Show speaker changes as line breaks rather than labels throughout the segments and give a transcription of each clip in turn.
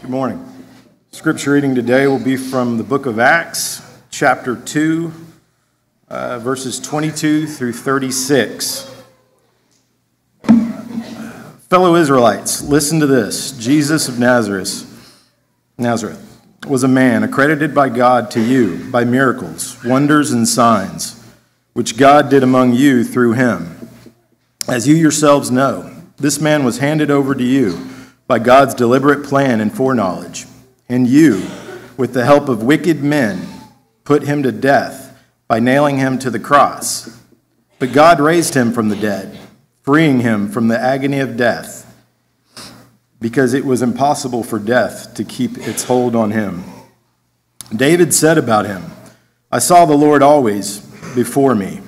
Good morning. Scripture reading today will be from the book of Acts, chapter 2, uh, verses 22 through 36. Fellow Israelites, listen to this. Jesus of Nazareth, Nazareth was a man accredited by God to you by miracles, wonders, and signs, which God did among you through him. As you yourselves know, this man was handed over to you by God's deliberate plan and foreknowledge. And you, with the help of wicked men, put him to death by nailing him to the cross. But God raised him from the dead, freeing him from the agony of death, because it was impossible for death to keep its hold on him. David said about him, I saw the Lord always before me.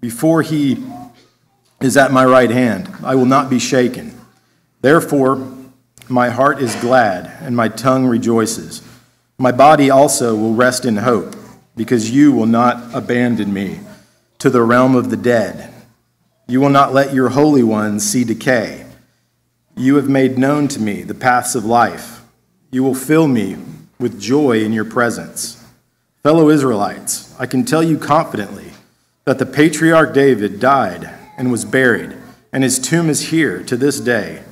Before he is at my right hand, I will not be shaken. Therefore, my heart is glad, and my tongue rejoices. My body also will rest in hope, because you will not abandon me to the realm of the dead. You will not let your Holy One see decay. You have made known to me the paths of life. You will fill me with joy in your presence. Fellow Israelites, I can tell you confidently that the patriarch David died and was buried, and his tomb is here to this day.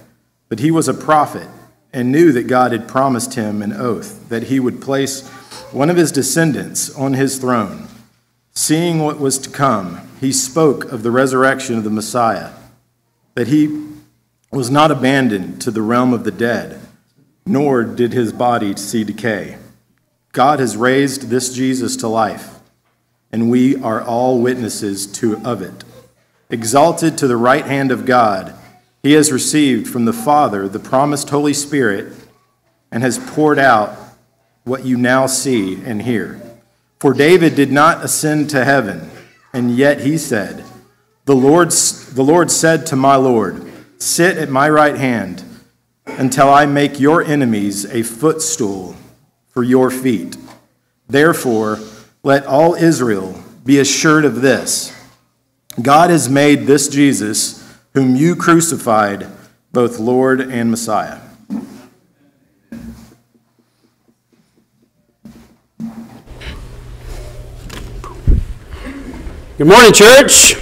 But he was a prophet and knew that God had promised him an oath that he would place one of his descendants on his throne. Seeing what was to come, he spoke of the resurrection of the Messiah, that he was not abandoned to the realm of the dead, nor did his body see decay. God has raised this Jesus to life, and we are all witnesses to, of it. Exalted to the right hand of God, he has received from the Father the promised Holy Spirit and has poured out what you now see and hear. For David did not ascend to heaven, and yet he said, The Lord, the Lord said to my Lord, Sit at my right hand until I make your enemies a footstool for your feet. Therefore, let all Israel be assured of this God has made this Jesus whom you crucified, both Lord and Messiah.
Good morning, church.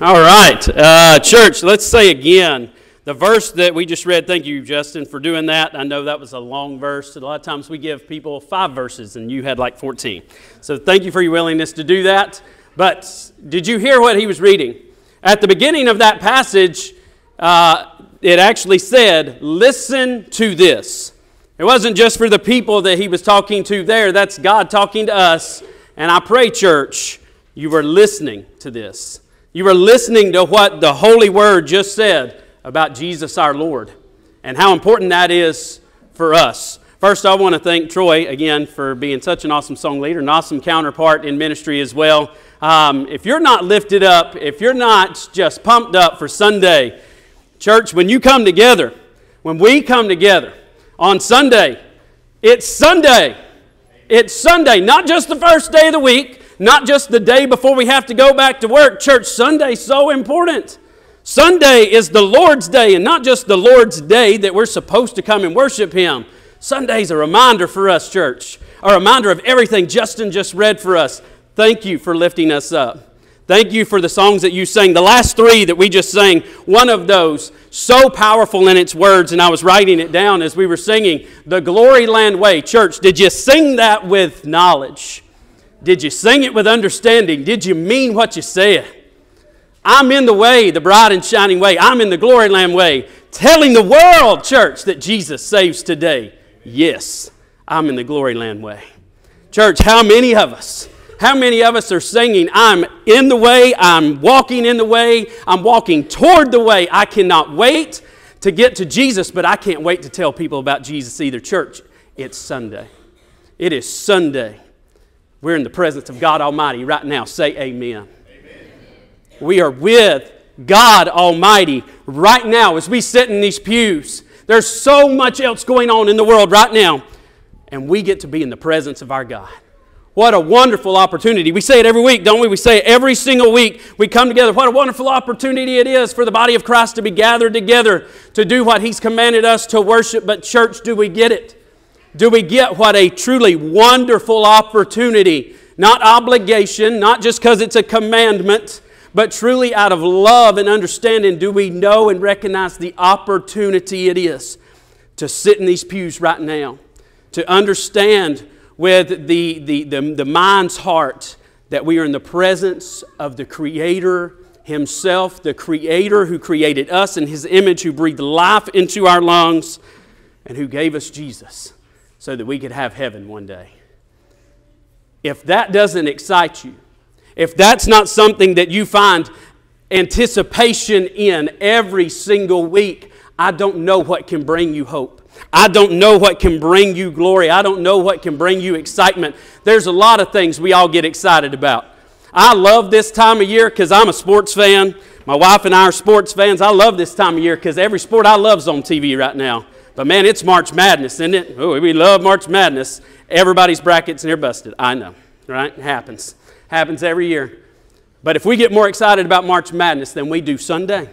All right, uh, church, let's say again the verse that we just read. Thank you, Justin, for doing that. I know that was a long verse. A lot of times we give people five verses, and you had like 14. So thank you for your willingness to do that. But did you hear what he was reading? At the beginning of that passage, uh, it actually said, Listen to this. It wasn't just for the people that he was talking to there, that's God talking to us. And I pray, church, you were listening to this. You were listening to what the Holy Word just said about Jesus our Lord and how important that is for us. First, I want to thank Troy again for being such an awesome song leader, an awesome counterpart in ministry as well. Um, if you're not lifted up, if you're not just pumped up for Sunday, church, when you come together, when we come together on Sunday, it's Sunday. It's Sunday, not just the first day of the week, not just the day before we have to go back to work. Church, Sunday's so important. Sunday is the Lord's day, and not just the Lord's day that we're supposed to come and worship Him. Sunday's a reminder for us, church, a reminder of everything Justin just read for us. Thank you for lifting us up. Thank you for the songs that you sang. The last three that we just sang, one of those, so powerful in its words, and I was writing it down as we were singing, The Glory Land Way. Church, did you sing that with knowledge? Did you sing it with understanding? Did you mean what you said? I'm in the way, the bright and shining way. I'm in the glory land way, telling the world, church, that Jesus saves today. Yes, I'm in the glory land way. Church, how many of us? How many of us are singing, I'm in the way, I'm walking in the way, I'm walking toward the way. I cannot wait to get to Jesus, but I can't wait to tell people about Jesus either. Church, it's Sunday. It is Sunday. We're in the presence of God Almighty right now. Say amen. amen. We are with God Almighty right now as we sit in these pews. There's so much else going on in the world right now, and we get to be in the presence of our God. What a wonderful opportunity. We say it every week, don't we? We say it every single week. We come together. What a wonderful opportunity it is for the body of Christ to be gathered together to do what He's commanded us to worship. But, church, do we get it? Do we get what a truly wonderful opportunity? Not obligation, not just because it's a commandment, but truly out of love and understanding, do we know and recognize the opportunity it is to sit in these pews right now, to understand with the, the, the, the mind's heart that we are in the presence of the Creator Himself, the Creator who created us in His image, who breathed life into our lungs, and who gave us Jesus so that we could have heaven one day. If that doesn't excite you, if that's not something that you find anticipation in every single week, I don't know what can bring you hope. I don't know what can bring you glory. I don't know what can bring you excitement. There's a lot of things we all get excited about. I love this time of year because I'm a sports fan. My wife and I are sports fans. I love this time of year because every sport I love is on TV right now. But man, it's March Madness, isn't it? Oh, we love March Madness. Everybody's brackets and they're busted. I know, right? It happens. Happens every year. But if we get more excited about March Madness than we do Sunday,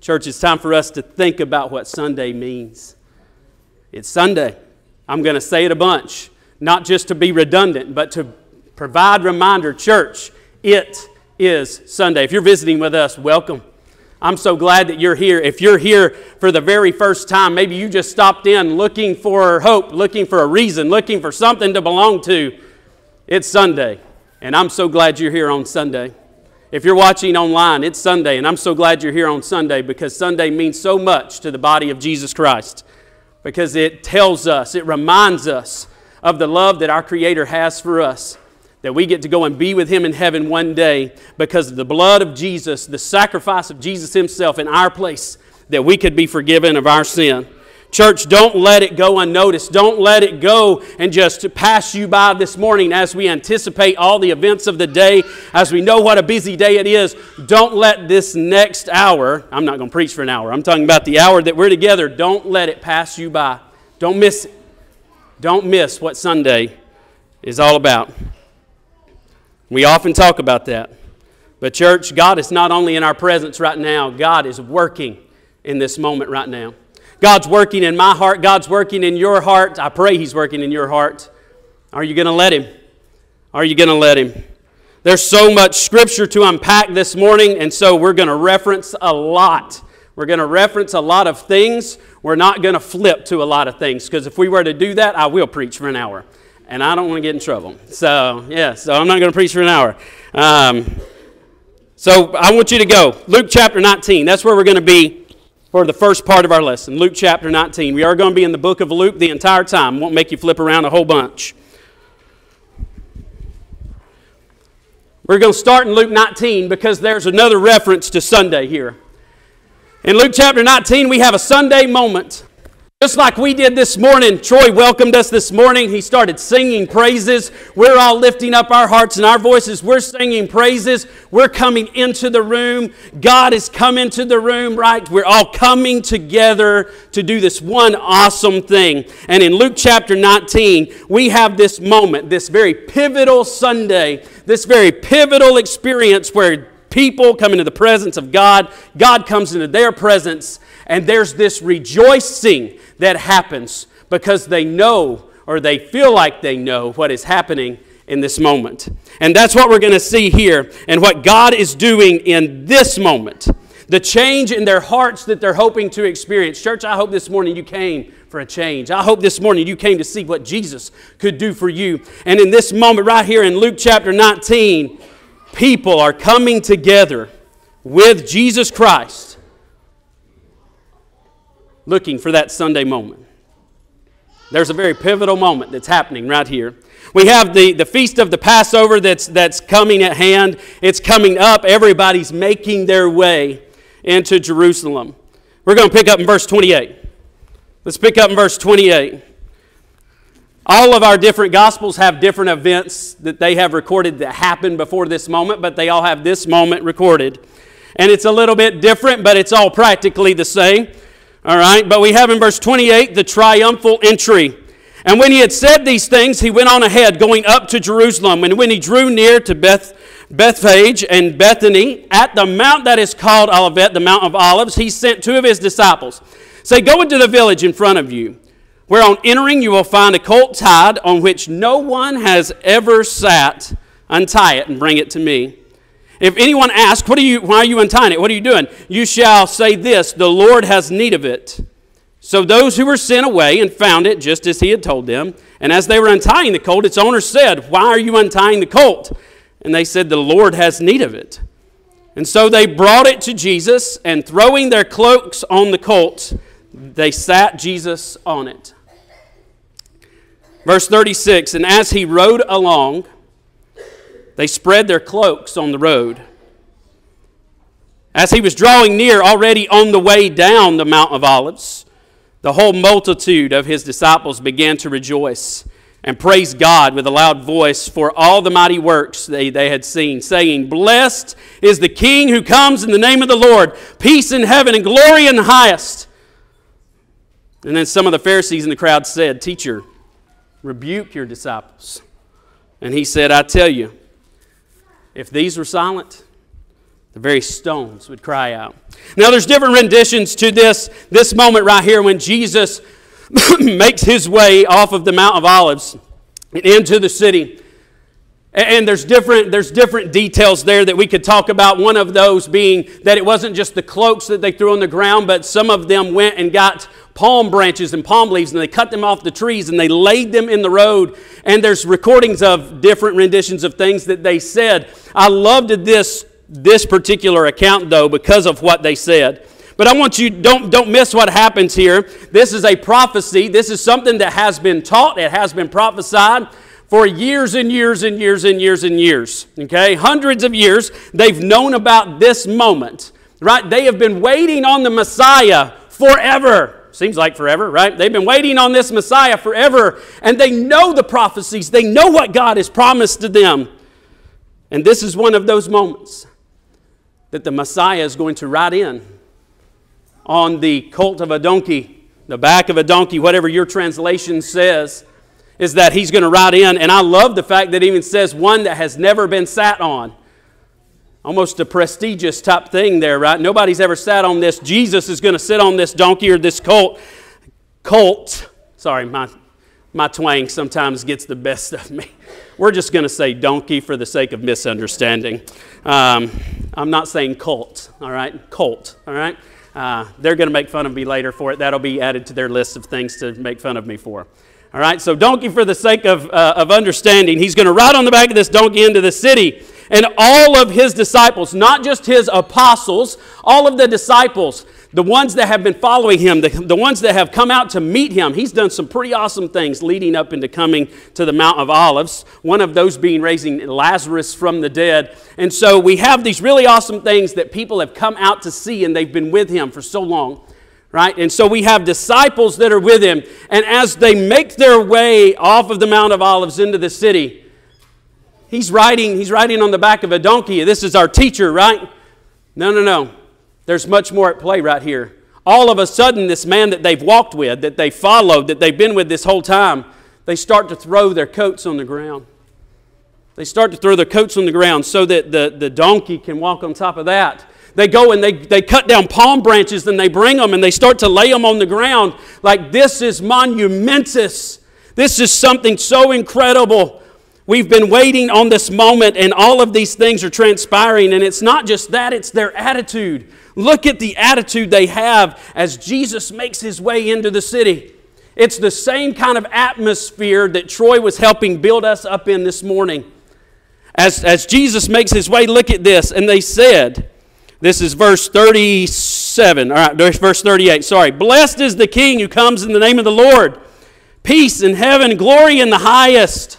Church, it's time for us to think about what Sunday means. It's Sunday. I'm going to say it a bunch, not just to be redundant, but to provide reminder. Church, it is Sunday. If you're visiting with us, welcome. I'm so glad that you're here. If you're here for the very first time, maybe you just stopped in looking for hope, looking for a reason, looking for something to belong to. It's Sunday, and I'm so glad you're here on Sunday. If you're watching online, it's Sunday, and I'm so glad you're here on Sunday because Sunday means so much to the body of Jesus Christ because it tells us, it reminds us of the love that our Creator has for us, that we get to go and be with Him in heaven one day because of the blood of Jesus, the sacrifice of Jesus Himself in our place, that we could be forgiven of our sin. Church, don't let it go unnoticed. Don't let it go and just pass you by this morning as we anticipate all the events of the day, as we know what a busy day it is. Don't let this next hour, I'm not going to preach for an hour, I'm talking about the hour that we're together, don't let it pass you by. Don't miss it. Don't miss what Sunday is all about. We often talk about that. But, church, God is not only in our presence right now, God is working in this moment right now. God's working in my heart. God's working in your heart. I pray He's working in your heart. Are you going to let Him? Are you going to let Him? There's so much scripture to unpack this morning, and so we're going to reference a lot. We're going to reference a lot of things. We're not going to flip to a lot of things because if we were to do that, I will preach for an hour. And I don't want to get in trouble. So, yeah, so I'm not going to preach for an hour. Um, so I want you to go. Luke chapter 19. That's where we're going to be for the first part of our lesson, Luke chapter 19. We are going to be in the book of Luke the entire time. Won't make you flip around a whole bunch. We're going to start in Luke 19 because there's another reference to Sunday here. In Luke chapter 19, we have a Sunday moment just like we did this morning, Troy welcomed us this morning. He started singing praises. We're all lifting up our hearts and our voices. We're singing praises. We're coming into the room. God has come into the room, right? We're all coming together to do this one awesome thing. And in Luke chapter 19, we have this moment, this very pivotal Sunday, this very pivotal experience where people come into the presence of God, God comes into their presence, and there's this rejoicing that happens because they know or they feel like they know what is happening in this moment. And that's what we're going to see here and what God is doing in this moment. The change in their hearts that they're hoping to experience. Church, I hope this morning you came for a change. I hope this morning you came to see what Jesus could do for you. And in this moment, right here in Luke chapter 19, people are coming together with Jesus Christ looking for that Sunday moment. There's a very pivotal moment that's happening right here. We have the, the feast of the Passover that's, that's coming at hand. It's coming up. Everybody's making their way into Jerusalem. We're going to pick up in verse 28. Let's pick up in verse 28. All of our different gospels have different events that they have recorded that happened before this moment, but they all have this moment recorded. And it's a little bit different, but it's all practically the same. All right, but we have in verse 28 the triumphal entry. And when he had said these things, he went on ahead, going up to Jerusalem. And when he drew near to Beth, Bethphage and Bethany, at the mount that is called Olivet, the Mount of Olives, he sent two of his disciples. Say, Go into the village in front of you, where on entering you will find a colt tied on which no one has ever sat. Untie it and bring it to me. If anyone asks, what are you, Why are you untying it? What are you doing? You shall say this The Lord has need of it. So those who were sent away and found it just as he had told them. And as they were untying the colt, its owner said, Why are you untying the colt? And they said, The Lord has need of it. And so they brought it to Jesus, and throwing their cloaks on the colt, they sat Jesus on it. Verse 36 And as he rode along, they spread their cloaks on the road. As he was drawing near, already on the way down the Mount of Olives, the whole multitude of his disciples began to rejoice and praise God with a loud voice for all the mighty works they, they had seen, saying, Blessed is the King who comes in the name of the Lord, peace in heaven and glory in the highest. And then some of the Pharisees in the crowd said, Teacher, rebuke your disciples. And he said, I tell you, if these were silent, the very stones would cry out. Now, there's different renditions to this, this moment right here when Jesus makes his way off of the Mount of Olives and into the city. And there's different, there's different details there that we could talk about. One of those being that it wasn't just the cloaks that they threw on the ground, but some of them went and got palm branches and palm leaves and they cut them off the trees and they laid them in the road. And there's recordings of different renditions of things that they said. I loved this, this particular account, though, because of what they said. But I want you, don't, don't miss what happens here. This is a prophecy. This is something that has been taught, it has been prophesied for years and years and years and years and years. Okay? Hundreds of years, they've known about this moment, right? They have been waiting on the Messiah forever. Seems like forever, right? They've been waiting on this Messiah forever, and they know the prophecies. They know what God has promised to them. And this is one of those moments that the Messiah is going to ride in on the colt of a donkey, the back of a donkey, whatever your translation says, is that he's going to ride in. And I love the fact that it even says one that has never been sat on. Almost a prestigious type thing there, right? Nobody's ever sat on this. Jesus is going to sit on this donkey or this colt. Colt. Sorry, my, my twang sometimes gets the best of me. We're just going to say donkey for the sake of misunderstanding. Um, I'm not saying colt, all right? Colt, all right? Uh, they're going to make fun of me later for it. That'll be added to their list of things to make fun of me for. All right, so donkey for the sake of, uh, of understanding. He's going to ride on the back of this donkey into the city. And all of his disciples, not just his apostles, all of the disciples, the ones that have been following him, the, the ones that have come out to meet him, he's done some pretty awesome things leading up into coming to the Mount of Olives, one of those being raising Lazarus from the dead. And so we have these really awesome things that people have come out to see, and they've been with him for so long. Right? And so we have disciples that are with him, and as they make their way off of the Mount of Olives into the city, he's riding, he's riding on the back of a donkey. This is our teacher, right? No, no, no. There's much more at play right here. All of a sudden, this man that they've walked with, that they followed, that they've been with this whole time, they start to throw their coats on the ground. They start to throw their coats on the ground so that the, the donkey can walk on top of that. They go and they, they cut down palm branches and they bring them and they start to lay them on the ground like this is monumentous. This is something so incredible. We've been waiting on this moment and all of these things are transpiring. And it's not just that, it's their attitude. Look at the attitude they have as Jesus makes his way into the city. It's the same kind of atmosphere that Troy was helping build us up in this morning. As, as Jesus makes his way, look at this. And they said, this is verse 37, all right, verse 38, sorry. Blessed is the King who comes in the name of the Lord. Peace in heaven, glory in the highest.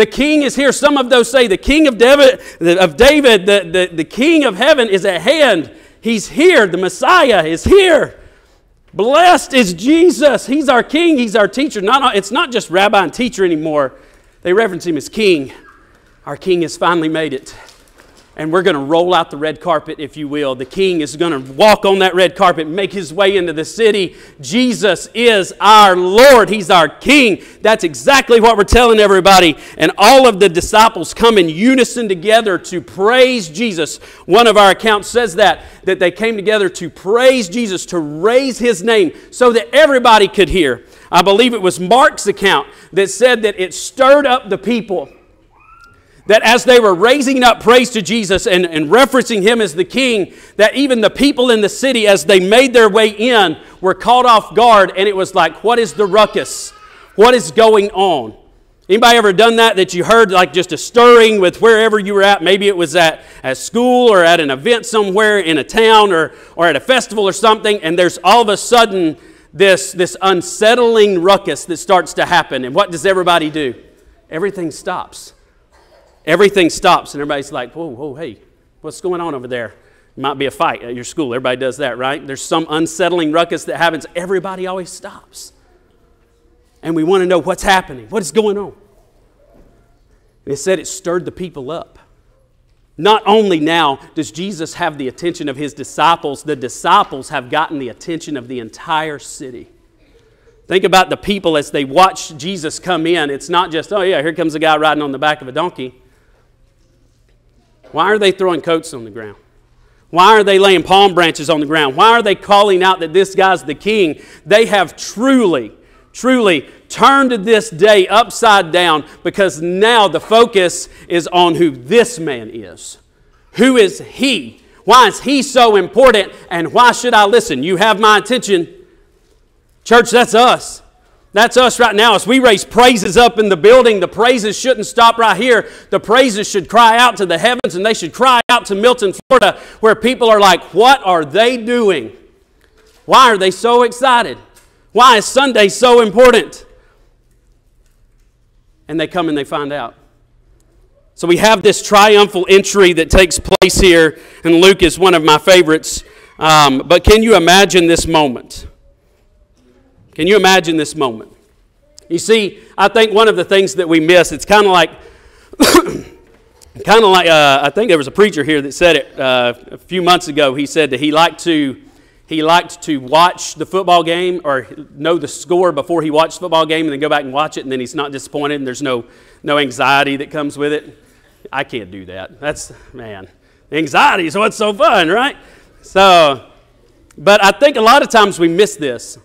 The king is here. Some of those say the king of David, of David the, the, the king of heaven is at hand. He's here. The Messiah is here. Blessed is Jesus. He's our king. He's our teacher. Not, it's not just rabbi and teacher anymore. They reverence him as king. Our king has finally made it. And we're going to roll out the red carpet, if you will. The king is going to walk on that red carpet, make his way into the city. Jesus is our Lord, he's our king. That's exactly what we're telling everybody. And all of the disciples come in unison together to praise Jesus. One of our accounts says that, that they came together to praise Jesus, to raise his name so that everybody could hear. I believe it was Mark's account that said that it stirred up the people that as they were raising up praise to Jesus and, and referencing him as the king, that even the people in the city, as they made their way in, were caught off guard, and it was like, what is the ruckus? What is going on? Anybody ever done that? That you heard like just a stirring with wherever you were at? Maybe it was at, at school or at an event somewhere in a town or, or at a festival or something, and there's all of a sudden this, this unsettling ruckus that starts to happen. And what does everybody do? Everything stops everything stops and everybody's like, whoa, whoa, hey, what's going on over there? It might be a fight at your school. Everybody does that, right? There's some unsettling ruckus that happens. Everybody always stops. And we want to know what's happening, what is going on. It said it stirred the people up. Not only now does Jesus have the attention of his disciples, the disciples have gotten the attention of the entire city. Think about the people as they watch Jesus come in. It's not just, oh, yeah, here comes a guy riding on the back of a donkey. Why are they throwing coats on the ground? Why are they laying palm branches on the ground? Why are they calling out that this guy's the king? They have truly, truly turned this day upside down because now the focus is on who this man is. Who is he? Why is he so important? And why should I listen? You have my attention. Church, that's us. That's us right now. As we raise praises up in the building, the praises shouldn't stop right here. The praises should cry out to the heavens and they should cry out to Milton, Florida, where people are like, What are they doing? Why are they so excited? Why is Sunday so important? And they come and they find out. So we have this triumphal entry that takes place here, and Luke is one of my favorites. Um, but can you imagine this moment? Can you imagine this moment? You see, I think one of the things that we miss, it's kind of like, kind of like, uh, I think there was a preacher here that said it uh, a few months ago. He said that he liked to, he liked to watch the football game or know the score before he watched the football game and then go back and watch it and then he's not disappointed and there's no, no anxiety that comes with it. I can't do that. That's, man, anxiety is what's so fun, right? So, but I think a lot of times we miss this.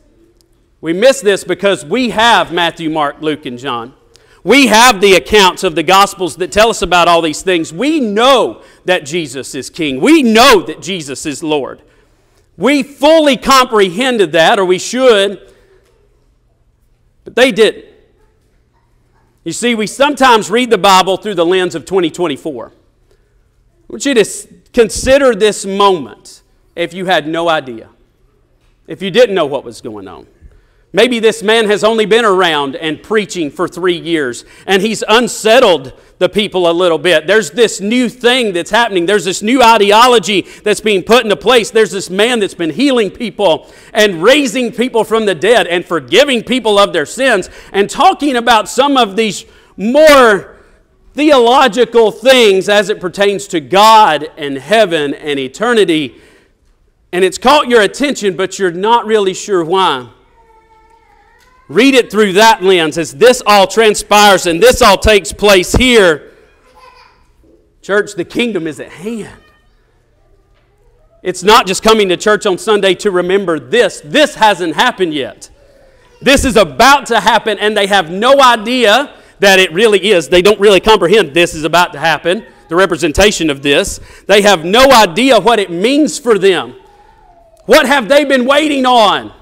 We miss this because we have Matthew, Mark, Luke, and John. We have the accounts of the Gospels that tell us about all these things. We know that Jesus is King. We know that Jesus is Lord. We fully comprehended that, or we should, but they didn't. You see, we sometimes read the Bible through the lens of 2024. I want you to consider this moment if you had no idea, if you didn't know what was going on. Maybe this man has only been around and preaching for three years, and he's unsettled the people a little bit. There's this new thing that's happening. There's this new ideology that's being put into place. There's this man that's been healing people and raising people from the dead and forgiving people of their sins and talking about some of these more theological things as it pertains to God and heaven and eternity. And it's caught your attention, but you're not really sure why. Read it through that lens as this all transpires and this all takes place here. Church, the kingdom is at hand. It's not just coming to church on Sunday to remember this. This hasn't happened yet. This is about to happen, and they have no idea that it really is. They don't really comprehend this is about to happen, the representation of this. They have no idea what it means for them. What have they been waiting on?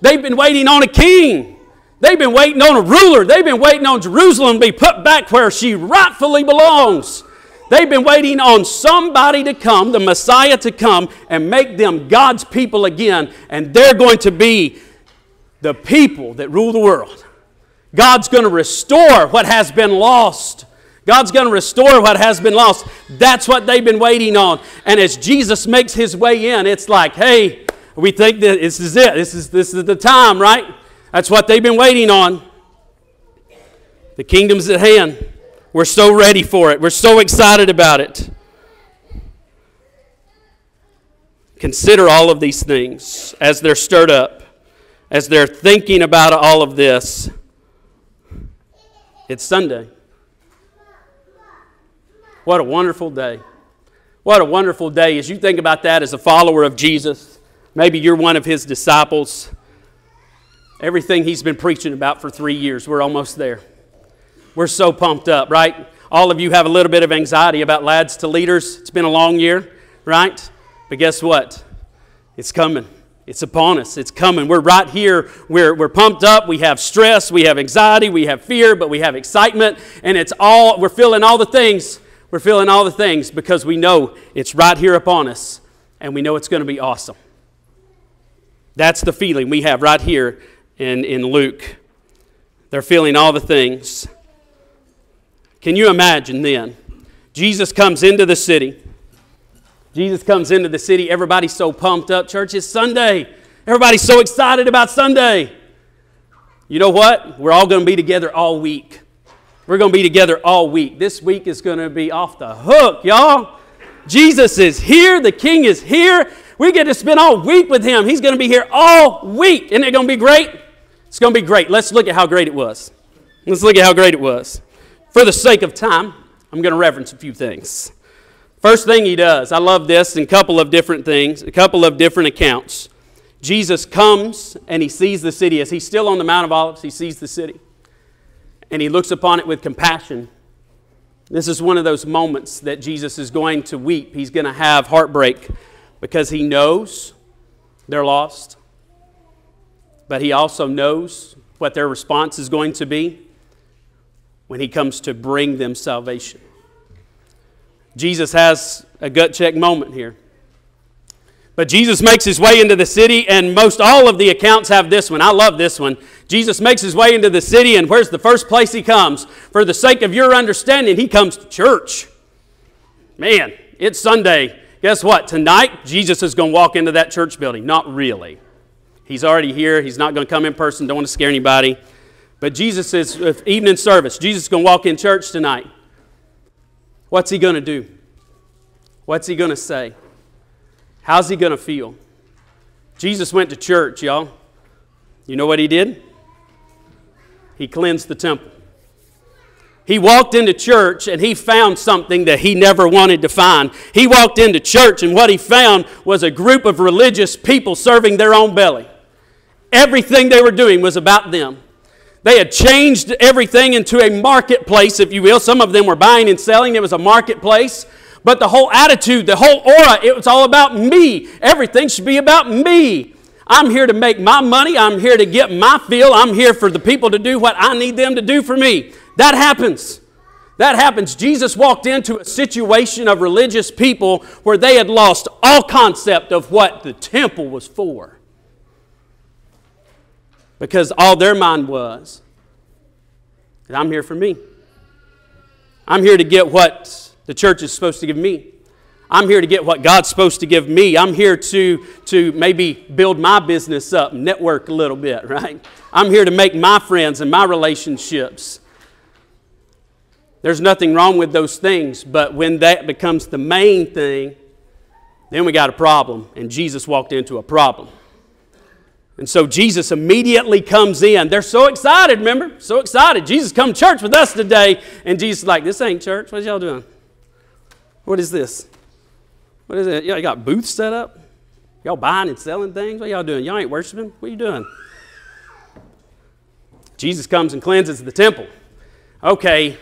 They've been waiting on a king. They've been waiting on a ruler. They've been waiting on Jerusalem to be put back where she rightfully belongs. They've been waiting on somebody to come, the Messiah to come, and make them God's people again. And they're going to be the people that rule the world. God's going to restore what has been lost. God's going to restore what has been lost. That's what they've been waiting on. And as Jesus makes his way in, it's like, hey, we think that this is it. This is, this is the time, right? That's what they've been waiting on. The kingdom's at hand. We're so ready for it. We're so excited about it. consider all of these things as they're stirred up, as they're thinking about all of this. It's Sunday. What a wonderful day. What a wonderful day. As you think about that as a follower of Jesus, maybe you're one of his disciples. Everything he's been preaching about for three years, we're almost there. We're so pumped up, right? All of you have a little bit of anxiety about lads to leaders. It's been a long year, right? But guess what? It's coming. It's upon us. It's coming. We're right here. We're, we're pumped up. We have stress. We have anxiety. We have fear, but we have excitement. And it's all, we're feeling all the things. We're feeling all the things because we know it's right here upon us and we know it's going to be awesome. That's the feeling we have right here in, in Luke. They're feeling all the things. Can you imagine then? Jesus comes into the city. Jesus comes into the city. Everybody's so pumped up. Church, is Sunday. Everybody's so excited about Sunday. You know what? We're all going to be together all week. We're going to be together all week. This week is going to be off the hook, y'all. Jesus is here. The King is here. We get to spend all week with him. He's going to be here all week. Isn't it going to be great? It's going to be great. Let's look at how great it was. Let's look at how great it was. For the sake of time, I'm going to reference a few things. First thing he does, I love this in a couple of different things, a couple of different accounts. Jesus comes and he sees the city. As he's still on the Mount of Olives, he sees the city. And he looks upon it with compassion. This is one of those moments that Jesus is going to weep. He's going to have heartbreak because he knows they're lost, but he also knows what their response is going to be when he comes to bring them salvation. Jesus has a gut check moment here. But Jesus makes his way into the city, and most all of the accounts have this one. I love this one. Jesus makes his way into the city, and where's the first place he comes? For the sake of your understanding, he comes to church. Man, it's Sunday. Guess what? Tonight, Jesus is going to walk into that church building. Not really. He's already here. He's not going to come in person. Don't want to scare anybody. But Jesus is evening service. Jesus is going to walk in church tonight. What's he going to do? What's he going to say? How's he going to feel? Jesus went to church, y'all. You know what he did? He cleansed the temple. He walked into church and he found something that he never wanted to find. He walked into church and what he found was a group of religious people serving their own belly. Everything they were doing was about them. They had changed everything into a marketplace, if you will. Some of them were buying and selling. It was a marketplace. But the whole attitude, the whole aura, it was all about me. Everything should be about me. I'm here to make my money. I'm here to get my feel. I'm here for the people to do what I need them to do for me. That happens. That happens. Jesus walked into a situation of religious people where they had lost all concept of what the temple was for because all their mind was I'm here for me. I'm here to get what the church is supposed to give me. I'm here to get what God's supposed to give me. I'm here to, to maybe build my business up, network a little bit, right? I'm here to make my friends and my relationships. There's nothing wrong with those things, but when that becomes the main thing, then we got a problem. And Jesus walked into a problem. And so Jesus immediately comes in. They're so excited, remember? So excited. Jesus come to church with us today. And Jesus like, this ain't church. What y'all doing? What is this? What is it? Y'all got booths set up? Y'all buying and selling things? What y'all doing? Y'all ain't worshiping? What are you doing? Jesus comes and cleanses the temple. Okay,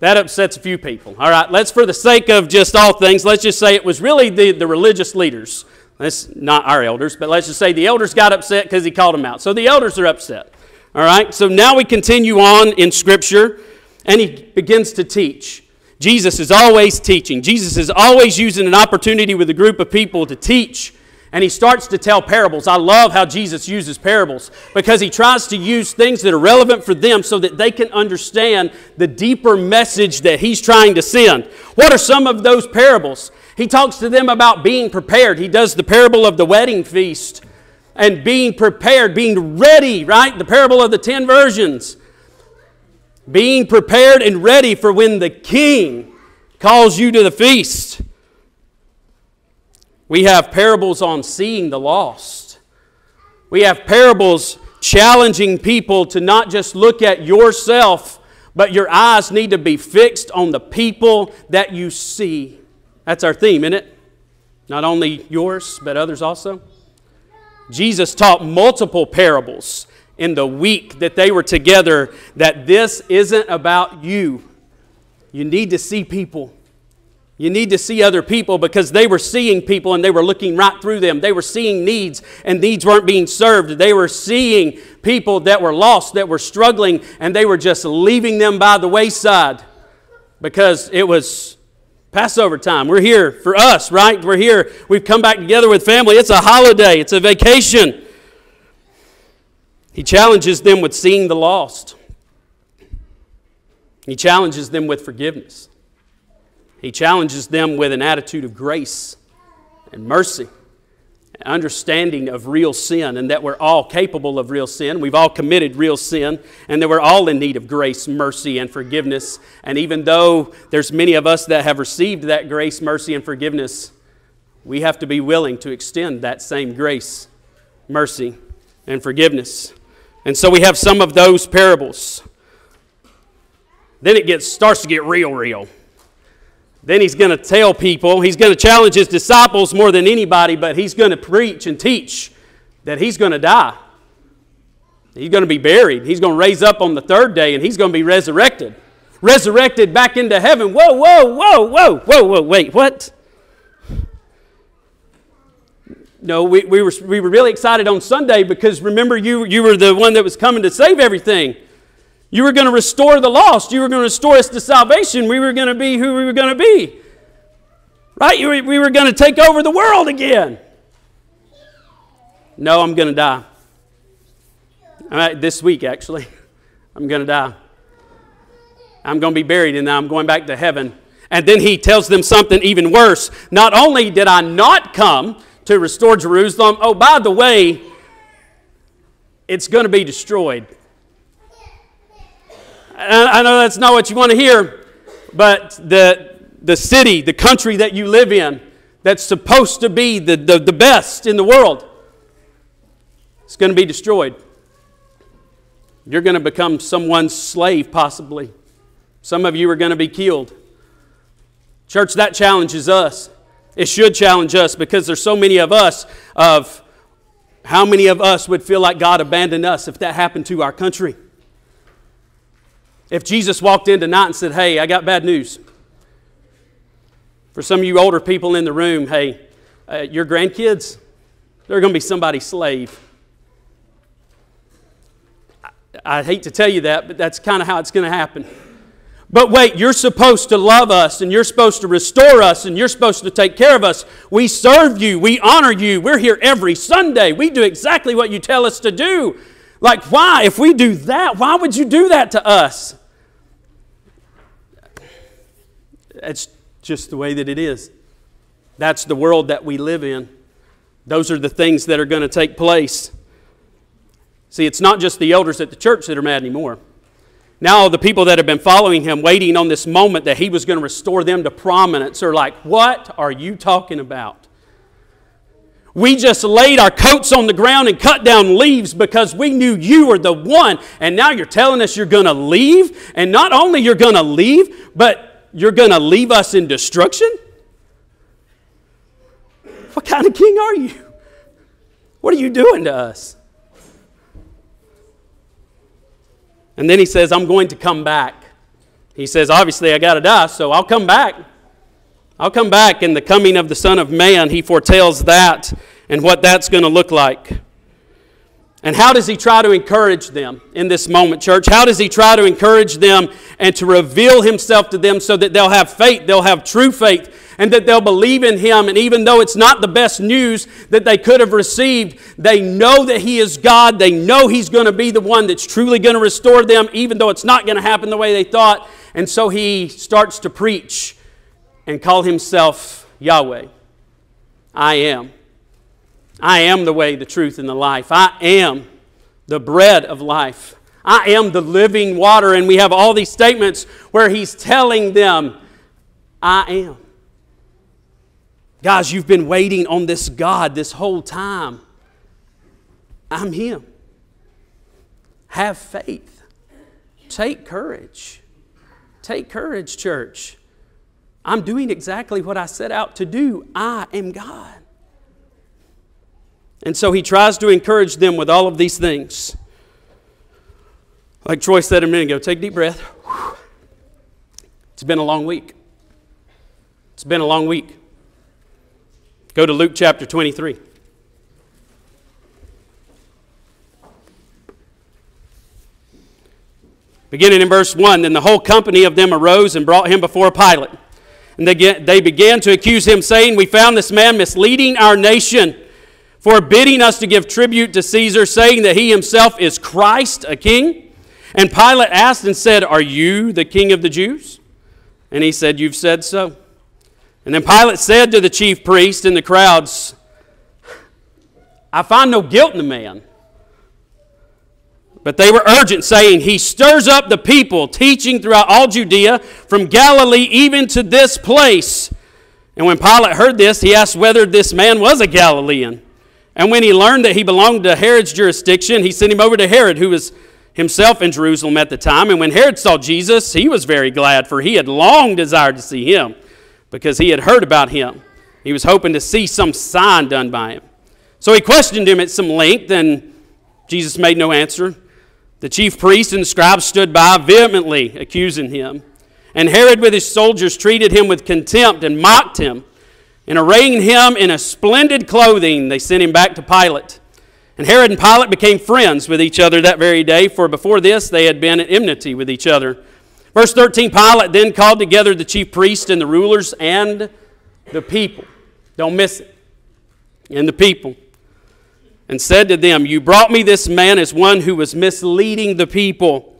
that upsets a few people. All right, let's, for the sake of just all things, let's just say it was really the, the religious leaders Let's not our elders, but let's just say the elders got upset because he called them out. So the elders are upset. All right? So now we continue on in Scripture, and he begins to teach. Jesus is always teaching. Jesus is always using an opportunity with a group of people to teach. And he starts to tell parables. I love how Jesus uses parables because he tries to use things that are relevant for them so that they can understand the deeper message that he's trying to send. What are some of those parables? He talks to them about being prepared. He does the parable of the wedding feast and being prepared, being ready, right? The parable of the ten virgins. Being prepared and ready for when the king calls you to the feast. We have parables on seeing the lost. We have parables challenging people to not just look at yourself, but your eyes need to be fixed on the people that you see. That's our theme, isn't it? Not only yours, but others also. Jesus taught multiple parables in the week that they were together that this isn't about you. You need to see people. You need to see other people because they were seeing people and they were looking right through them. They were seeing needs and needs weren't being served. They were seeing people that were lost, that were struggling, and they were just leaving them by the wayside because it was Passover time. We're here for us, right? We're here. We've come back together with family. It's a holiday, it's a vacation. He challenges them with seeing the lost, he challenges them with forgiveness. He challenges them with an attitude of grace and mercy, understanding of real sin, and that we're all capable of real sin. We've all committed real sin, and that we're all in need of grace, mercy, and forgiveness. And even though there's many of us that have received that grace, mercy, and forgiveness, we have to be willing to extend that same grace, mercy, and forgiveness. And so we have some of those parables. Then it gets, starts to get real, real. Then he's going to tell people, he's going to challenge his disciples more than anybody, but he's going to preach and teach that he's going to die. He's going to be buried. He's going to raise up on the third day and he's going to be resurrected. Resurrected back into heaven. Whoa, whoa, whoa, whoa, whoa, whoa, wait, what? No, we, we, were, we were really excited on Sunday because remember, you, you were the one that was coming to save everything. You were going to restore the lost. You were going to restore us to salvation. We were going to be who we were going to be. Right? We were going to take over the world again. No, I'm going to die. Right, this week, actually. I'm going to die. I'm going to be buried and I'm going back to heaven. And then he tells them something even worse. Not only did I not come to restore Jerusalem, oh, by the way, it's going to be destroyed. I know that's not what you want to hear, but the, the city, the country that you live in, that's supposed to be the, the, the best in the world, it's going to be destroyed. You're going to become someone's slave, possibly. Some of you are going to be killed. Church, that challenges us. It should challenge us because there's so many of us of how many of us would feel like God abandoned us if that happened to our country? If Jesus walked in tonight and said, Hey, I got bad news. For some of you older people in the room, hey, uh, your grandkids, they're going to be somebody's slave. I, I hate to tell you that, but that's kind of how it's going to happen. But wait, you're supposed to love us and you're supposed to restore us and you're supposed to take care of us. We serve you, we honor you. We're here every Sunday. We do exactly what you tell us to do. Like, why? If we do that, why would you do that to us? It's just the way that it is. That's the world that we live in. Those are the things that are going to take place. See, it's not just the elders at the church that are mad anymore. Now, the people that have been following him, waiting on this moment that he was going to restore them to prominence, are like, What are you talking about? We just laid our coats on the ground and cut down leaves because we knew you were the one. And now you're telling us you're going to leave. And not only you're going to leave, but you're going to leave us in destruction? What kind of king are you? What are you doing to us? And then he says, I'm going to come back. He says, Obviously, I got to die, so I'll come back. I'll come back in the coming of the Son of Man. He foretells that and what that's going to look like. And how does he try to encourage them in this moment, church? How does he try to encourage them and to reveal himself to them so that they'll have faith, they'll have true faith, and that they'll believe in him? And even though it's not the best news that they could have received, they know that he is God. They know he's going to be the one that's truly going to restore them, even though it's not going to happen the way they thought. And so he starts to preach and call himself Yahweh. I am. I am the way, the truth, and the life. I am the bread of life. I am the living water. And we have all these statements where he's telling them, I am. Guys, you've been waiting on this God this whole time. I'm Him. Have faith. Take courage. Take courage, church. I'm doing exactly what I set out to do. I am God. And so he tries to encourage them with all of these things. Like Troy said a minute ago, take a deep breath. It's been a long week. It's been a long week. Go to Luke chapter 23. Beginning in verse 1 Then the whole company of them arose and brought him before Pilate. And they, they began to accuse him, saying, We found this man misleading our nation, forbidding us to give tribute to Caesar, saying that he himself is Christ, a king. And Pilate asked and said, Are you the king of the Jews? And he said, You've said so. And then Pilate said to the chief priest and the crowds, I find no guilt in the man. But they were urgent, saying, He stirs up the people, teaching throughout all Judea, from Galilee even to this place. And when Pilate heard this, he asked whether this man was a Galilean. And when he learned that he belonged to Herod's jurisdiction, he sent him over to Herod, who was himself in Jerusalem at the time. And when Herod saw Jesus, he was very glad, for he had long desired to see him, because he had heard about him. He was hoping to see some sign done by him. So he questioned him at some length, and Jesus made no answer. The chief priests and scribes stood by, vehemently accusing him. And Herod, with his soldiers, treated him with contempt and mocked him. And arraying him in a splendid clothing, they sent him back to Pilate. And Herod and Pilate became friends with each other that very day, for before this they had been at enmity with each other. Verse 13 Pilate then called together the chief priests and the rulers and the people. Don't miss it. And the people and said to them, You brought me this man as one who was misleading the people.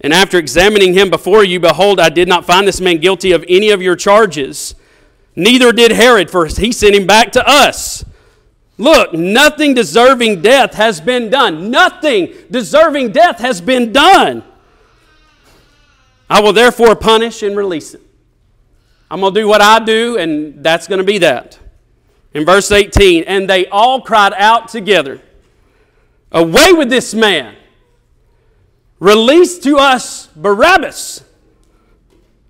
And after examining him before you, behold, I did not find this man guilty of any of your charges. Neither did Herod, for he sent him back to us. Look, nothing deserving death has been done. Nothing deserving death has been done. I will therefore punish and release it. I'm going to do what I do, and that's going to be that. In verse 18, and they all cried out together, Away with this man! Release to us Barabbas,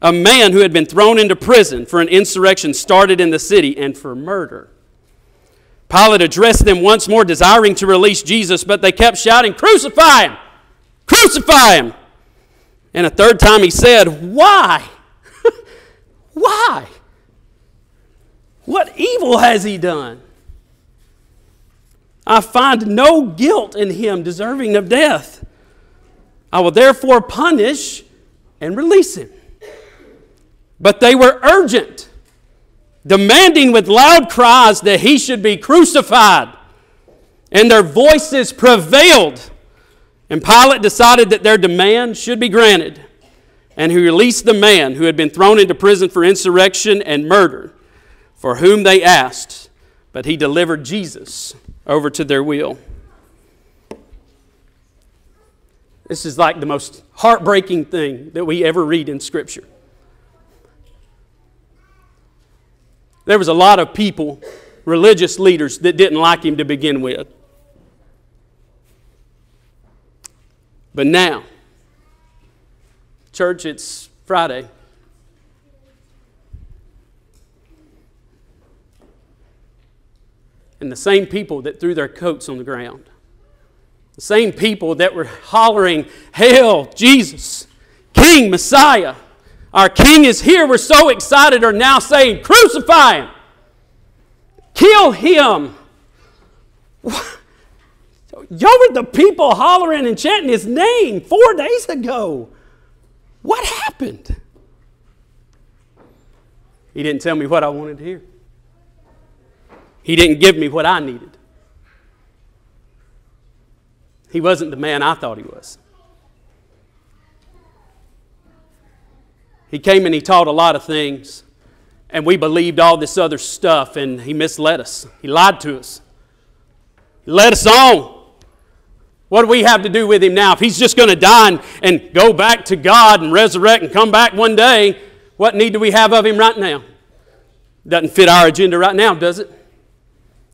a man who had been thrown into prison for an insurrection started in the city and for murder. Pilate addressed them once more, desiring to release Jesus, but they kept shouting, Crucify him! Crucify him! And a third time he said, Why? Why? What evil has he done? I find no guilt in him deserving of death. I will therefore punish and release him. But they were urgent, demanding with loud cries that he should be crucified. And their voices prevailed. And Pilate decided that their demand should be granted. And he released the man who had been thrown into prison for insurrection and murder for whom they asked, but he delivered Jesus over to their will. This is like the most heartbreaking thing that we ever read in Scripture. There was a lot of people, religious leaders, that didn't like him to begin with. But now, church, it's Friday. And the same people that threw their coats on the ground. The same people that were hollering, Hail, Jesus, King, Messiah. Our King is here. We're so excited, are now saying, Crucify him, kill him. Y'all were the people hollering and chanting his name four days ago. What happened? He didn't tell me what I wanted to hear. He didn't give me what I needed. He wasn't the man I thought he was. He came and he taught a lot of things, and we believed all this other stuff, and he misled us. He lied to us. He led us on. What do we have to do with him now? If he's just going to die and, and go back to God and resurrect and come back one day, what need do we have of him right now? Doesn't fit our agenda right now, does it?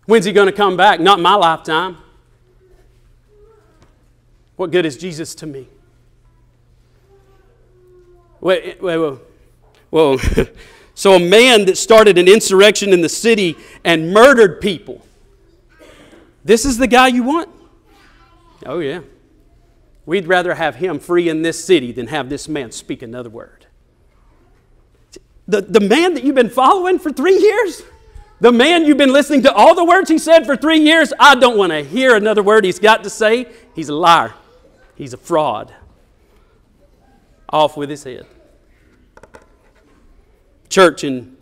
When's he going to come back? Not my lifetime. What good is Jesus to me? Wait, wait, wait. Whoa. so, a man that started an insurrection in the city and murdered people. This is the guy you want? Oh, yeah. We'd rather have him free in this city than have this man speak another word. The, the man that you've been following for three years, the man you've been listening to all the words he said for three years, I don't want to hear another word he's got to say. He's a liar, he's a fraud. Off with his head. Church in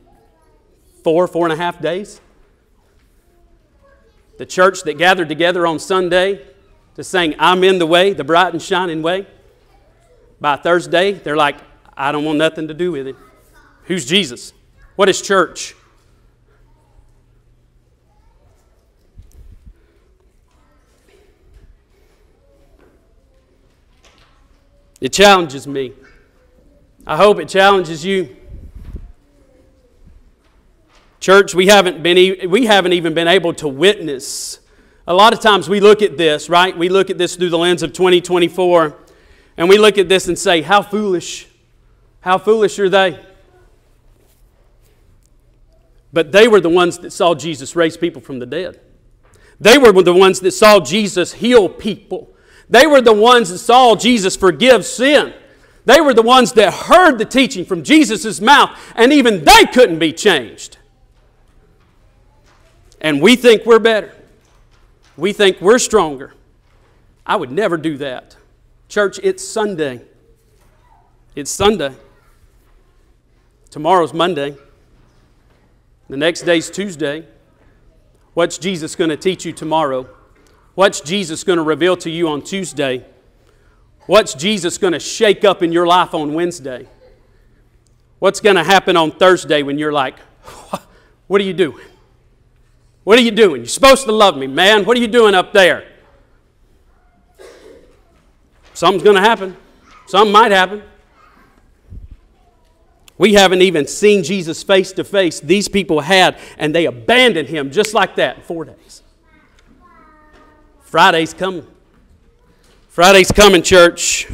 four, four and a half days. The church that gathered together on Sunday to sing, I'm in the way, the bright and shining way. By Thursday, they're like, I don't want nothing to do with it. Who's Jesus? What is church? It challenges me. I hope it challenges you. Church, we haven't, been, we haven't even been able to witness. A lot of times we look at this, right? We look at this through the lens of 2024, and we look at this and say, How foolish! How foolish are they? But they were the ones that saw Jesus raise people from the dead. They were the ones that saw Jesus heal people. They were the ones that saw Jesus forgive sin. They were the ones that heard the teaching from Jesus' mouth, and even they couldn't be changed. And we think we're better. We think we're stronger. I would never do that. Church, it's Sunday. It's Sunday. Tomorrow's Monday. The next day's Tuesday. What's Jesus going to teach you tomorrow? What's Jesus going to reveal to you on Tuesday? What's Jesus going to shake up in your life on Wednesday? What's going to happen on Thursday when you're like, what are you doing? What are you doing? You're supposed to love me, man. What are you doing up there? Something's going to happen. Something might happen. We haven't even seen Jesus face to face. These people had, and they abandoned him just like that in four days. Friday's coming. Friday's coming, church.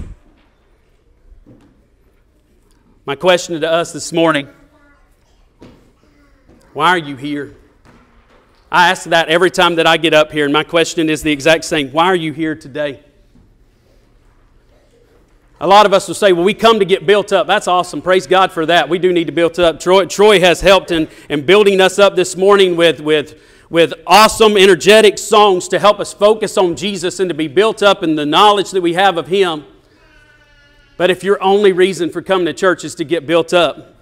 My question to us this morning why are you here? I ask that every time that I get up here, and my question is the exact same Why are you here today? A lot of us will say, well, we come to get built up. That's awesome. Praise God for that. We do need to build up. Troy, Troy has helped in, in building us up this morning with, with, with awesome, energetic songs to help us focus on Jesus and to be built up in the knowledge that we have of Him. But if your only reason for coming to church is to get built up,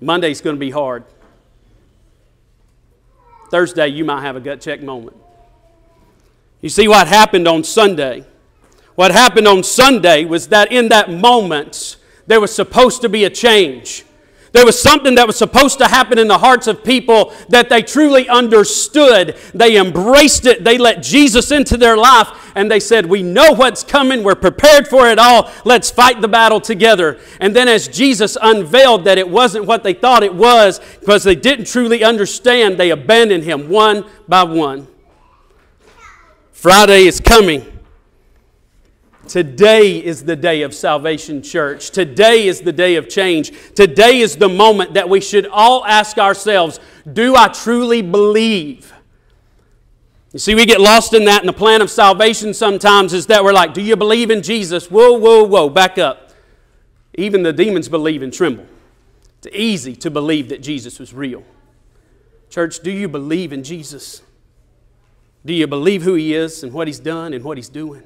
Monday's going to be hard. Thursday, you might have a gut check moment. You see what happened on Sunday? What happened on Sunday was that in that moment, there was supposed to be a change. There was something that was supposed to happen in the hearts of people that they truly understood. They embraced it. They let Jesus into their life and they said, We know what's coming. We're prepared for it all. Let's fight the battle together. And then, as Jesus unveiled that it wasn't what they thought it was because they didn't truly understand, they abandoned him one by one. Friday is coming. Today is the day of salvation, church. Today is the day of change. Today is the moment that we should all ask ourselves Do I truly believe? You see, we get lost in that, and the plan of salvation sometimes is that we're like, Do you believe in Jesus? Whoa, whoa, whoa, back up. Even the demons believe and tremble. It's easy to believe that Jesus was real. Church, do you believe in Jesus? Do you believe who He is and what He's done and what He's doing?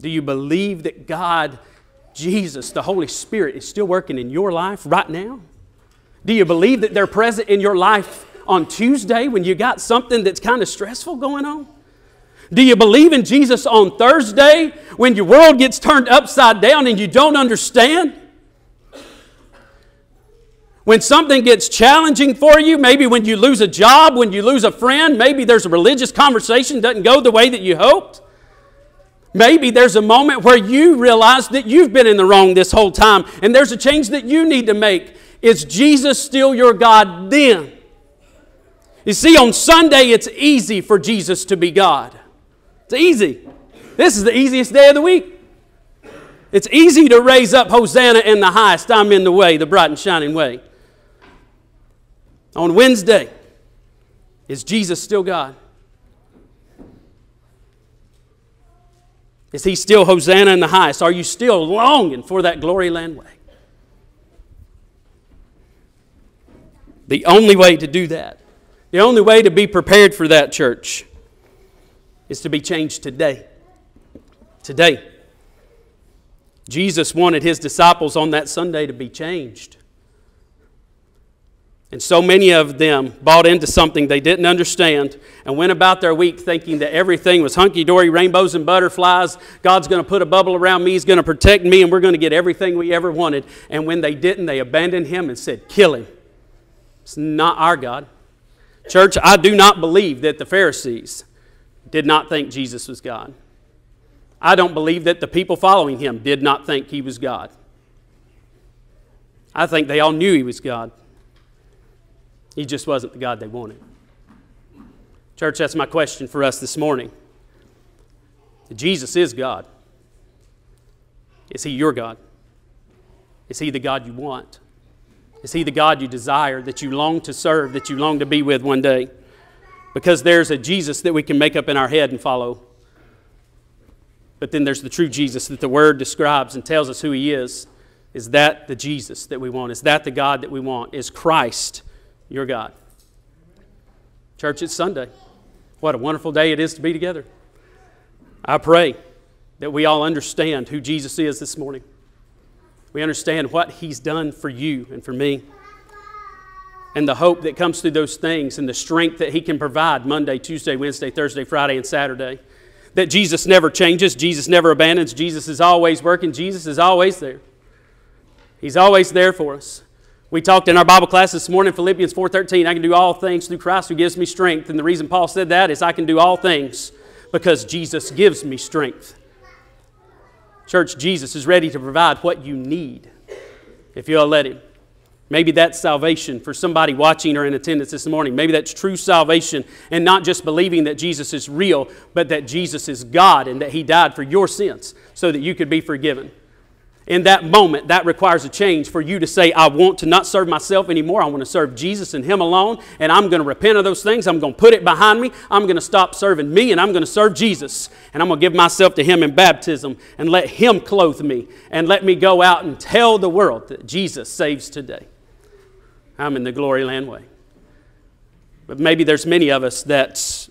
Do you believe that God, Jesus, the Holy Spirit, is still working in your life right now? Do you believe that they're present in your life on Tuesday when you got something that's kind of stressful going on? Do you believe in Jesus on Thursday when your world gets turned upside down and you don't understand? When something gets challenging for you, maybe when you lose a job, when you lose a friend, maybe there's a religious conversation doesn't go the way that you hoped. Maybe there's a moment where you realize that you've been in the wrong this whole time and there's a change that you need to make. Is Jesus still your God then? You see, on Sunday, it's easy for Jesus to be God. It's easy. This is the easiest day of the week. It's easy to raise up Hosanna in the highest, I'm in the way, the bright and shining way. On Wednesday, is Jesus still God? Is he still Hosanna in the highest? Are you still longing for that glory land way? The only way to do that, the only way to be prepared for that, church, is to be changed today. Today. Jesus wanted his disciples on that Sunday to be changed. And so many of them bought into something they didn't understand and went about their week thinking that everything was hunky dory, rainbows and butterflies. God's going to put a bubble around me, He's going to protect me, and we're going to get everything we ever wanted. And when they didn't, they abandoned Him and said, Kill Him. It's not our God. Church, I do not believe that the Pharisees did not think Jesus was God. I don't believe that the people following him did not think he was God. I think they all knew he was God. He just wasn't the God they wanted. Church, that's my question for us this morning. Jesus is God. Is he your God? Is he the God you want? Is he the God you desire, that you long to serve, that you long to be with one day? Because there's a Jesus that we can make up in our head and follow. But then there's the true Jesus that the Word describes and tells us who He is. Is that the Jesus that we want? Is that the God that we want? Is Christ your God? Church, it's Sunday. What a wonderful day it is to be together. I pray that we all understand who Jesus is this morning. We understand what He's done for you and for me. And the hope that comes through those things and the strength that He can provide Monday, Tuesday, Wednesday, Thursday, Friday, and Saturday that Jesus never changes, Jesus never abandons, Jesus is always working, Jesus is always there. He's always there for us. We talked in our Bible class this morning, Philippians 4:13, I can do all things through Christ who gives me strength. And the reason Paul said that is I can do all things because Jesus gives me strength. Church, Jesus is ready to provide what you need if you'll let him. Maybe that's salvation for somebody watching or in attendance this morning. Maybe that's true salvation and not just believing that Jesus is real, but that Jesus is God and that He died for your sins so that you could be forgiven in that moment, that requires a change for you to say, I want to not serve myself anymore. I want to serve Jesus and Him alone. And I'm going to repent of those things. I'm going to put it behind me. I'm going to stop serving me and I'm going to serve Jesus. And I'm going to give myself to Him in baptism and let Him clothe me and let me go out and tell the world that Jesus saves today. I'm in the glory land way. But maybe there's many of us that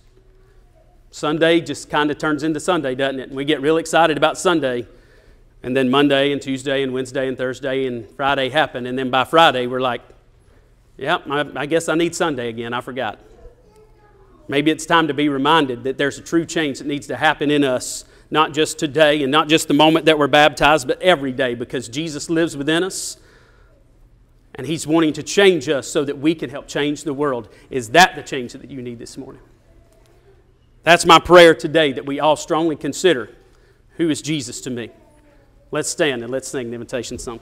Sunday just kind of turns into Sunday, doesn't it? And we get real excited about Sunday and then Monday and Tuesday and Wednesday and Thursday and Friday happen. And then by Friday, we're like, yeah, I, I guess I need Sunday again. I forgot. Maybe it's time to be reminded that there's a true change that needs to happen in us, not just today and not just the moment that we're baptized, but every day because Jesus lives within us and He's wanting to change us so that we can help change the world. Is that the change that you need this morning? That's my prayer today that we all strongly consider who is Jesus to me. Let's stand and let's sing the invitation song.